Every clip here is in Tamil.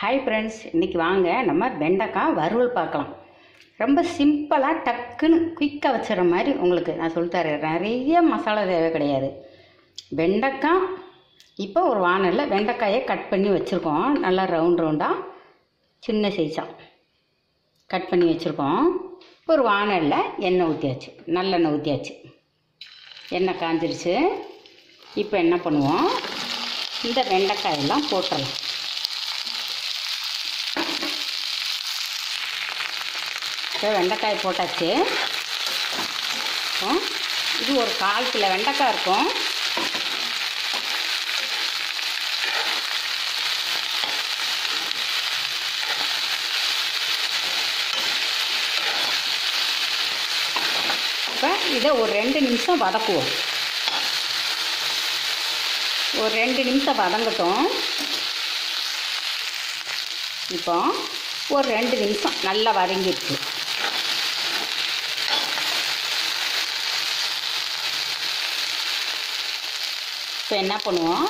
ஹாய் ஃப்ரெண்ட்ஸ் இன்றைக்கி வாங்க நம்ம வெண்டைக்காய் வறுவல் பார்க்கலாம். ரொம்ப சிம்பிளாக டக்குன்னு குயிக்காக வச்சுற மாதிரி உங்களுக்கு நான் சொல்லித்தரேன் நிறைய மசாலா தேவை கிடையாது. வெண்டைக்காய் இப்போ ஒரு வானலில் வெண்டைக்காயை கட் பண்ணி வச்சுருக்கோம். நல்லா ரவுண்ட் ரவுண்டாக சின்ன சைஸாக கட் பண்ணி வச்சுருக்கோம். ஒரு வானலில் எண்ணெய் ஊற்றியாச்சு நல்லெண்ணெய் ஊற்றியாச்சு எண்ணெய் காஞ்சிருச்சு. இப்போ என்ன பண்ணுவோம்? இந்த வெண்டைக்காயெல்லாம் போட்டுடலாம் இப்போ வெண்டைக்காய் போட்டாச்சு. இது ஒரு கால் கிலோ வெண்டைக்காய் இருக்கும். இப்போ இதை ஒரு ரெண்டு நிமிஷம் வதக்குவோம். ஒரு ரெண்டு நிமிஷம் வதங்கட்டும். இப்போ ஒரு ரெண்டு நிமிஷம் நல்லா வதங்கிடுச்சு. இப்போ என்ன பண்ணுவோம்?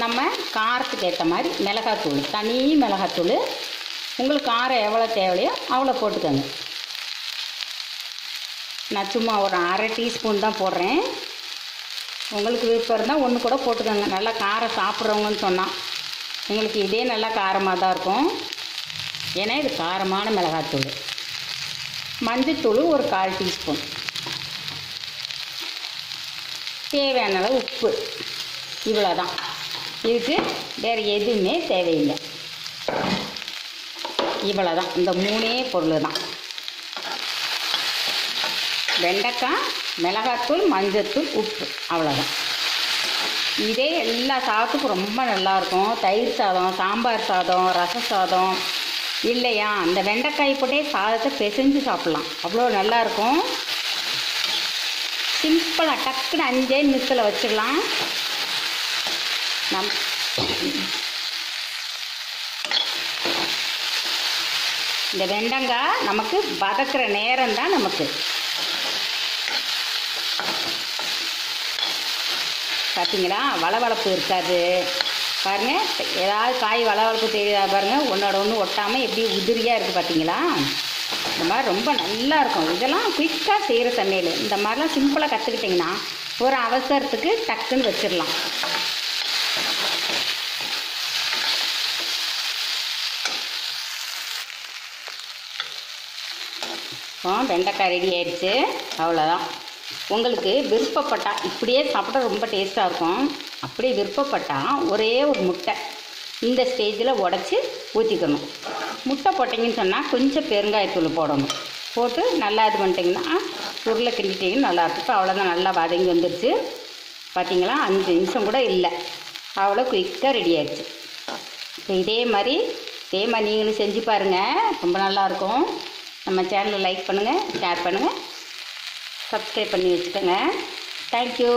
நம்ம காரத்துக்கு ஏற்ற மாதிரி மிளகாத்தூள் தனி மிளகாத்தூள் உங்களுக்கு காரம் எவ்வளோ தேவையோ அவ்வளோ போட்டுக்கோங்க. நான் சும்மா ஒரு அரை டீஸ்பூன் தான் போடுறேன். உங்களுக்கு விருப்பம் இருந்தால் ஒன்று கூட போட்டுக்கோங்க. நல்லா காரம் சாப்பிட்றவங்கன்னு சொன்னால் எங்களுக்கு இதே நல்லா காரமாக தான் இருக்கும். ஏன்னா இது காரமான மிளகாத்தூள் மஞ்சத்தூள் ஒரு கால் டீஸ்பூன். தேவையான அளவு உப்பு. இவ்வளோ தான் இதுக்கு வேறு எதுவுமே தேவையில்லை. இவ்வளோ தான் இந்த மூணே பொருள் தான் வெண்டைக்காய் மிளகாத்தூள் மஞ்சத்தூள் உப்பு. அவ்வளோதான் இதே எல்லா சாதத்துக்கும் ரொம்ப நல்லாயிருக்கும் தயிர் சாதம் சாம்பார் சாதம் ரச சாதம். இல்லையா? அந்த வெண்டைக்காய் போட்டே சாதத்தை பிசைஞ்சு சாப்பிட்லாம். அவ்வளோ நல்லாயிருக்கும் சிம்பிளாக டக்குன்னு அஞ்சே நிமிஷத்தில் வச்சிடலாம். நம் இந்த வெண்டங்காய் நமக்கு வதக்கிற நேரம் தான் நமக்கு. பார்த்தீங்களா வளவளப்பு இருக்காது. பாருங்கள் ஏதாவது காய் வளவளப்பு தெரியுதா பாருங்கள் ஒன்றோட ஒன்று ஒட்டாமல் எப்படி உதிரியாக இருக்குது பார்த்தீங்களா இந்த மாதிரி ரொம்ப நல்லா இருக்கும். இதெல்லாம் குயிக்காக செய்கிற சமையல் இந்த மாதிரிலாம் சிம்பிளாக கற்றுக்கிட்டிங்கன்னா ஒரு அவசரத்துக்கு டக்குன்னு வச்சிடலாம் இப்போ வெண்டைக்காய் ரெடி ஆயிடுச்சு. அவ்வளோதான் உங்களுக்கு விருப்பப்பட்டால் இப்படியே சாப்பிட்டா ரொம்ப டேஸ்ட்டாக இருக்கும். அப்படியே விருப்பப்பட்டால் ஒரே ஒரு முட்டை இந்த ஸ்டேஜில் உடச்சி ஊற்றிக்கணும் முட்டை போட்டிங்கன்னு சொன்னால் கொஞ்சம் பெருங்காயத்தூள் போடணும். போட்டு நல்லா இது பண்ணிட்டிங்கன்னா உருளை கிண்டிட்டிங்கன்னா நல்லாயிருக்கும் இப்போ அவ்வளோதான் நல்லா வதங்கி வந்துருச்சு. பார்த்தீங்களா அஞ்சு நிமிஷம் கூட இல்லை. அவ்வளோ குயிக்காக ரெடி ஆயிடுச்சு. இப்போ இதே மாதிரி இதே மாதிரி நீங்களும் செஞ்சு பாருங்கள் ரொம்ப நல்லாயிருக்கும் நம்ம சேனலை லைக் பண்ணுங்கள் ஷேர் பண்ணுங்கள் சப்ஸ்கிரைப் பண்ணி வச்சுக்கோங்க. தேங்க்யூ